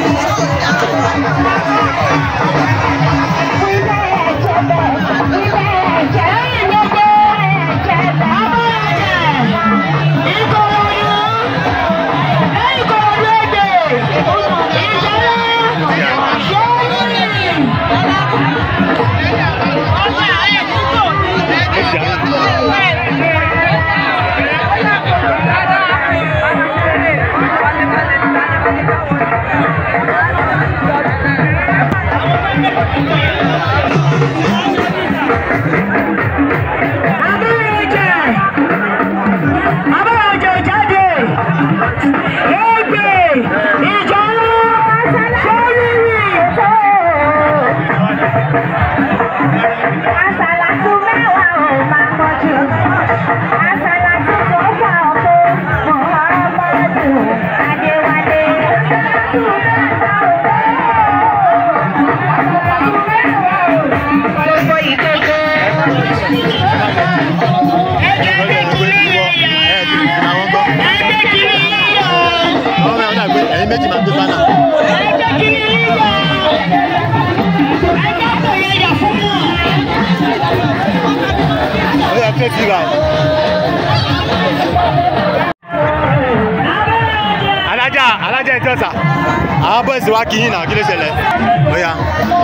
Thank you. ẹ̀yin méjì máa gbé bánà. ẹgbẹ́ kiri yíyọ ẹgbẹ́ kò yẹ yà alájà alájà ìjọsà àwọn bọ́ọ̀sì wa kì í yín náà kí ló ṣẹlẹ̀ ó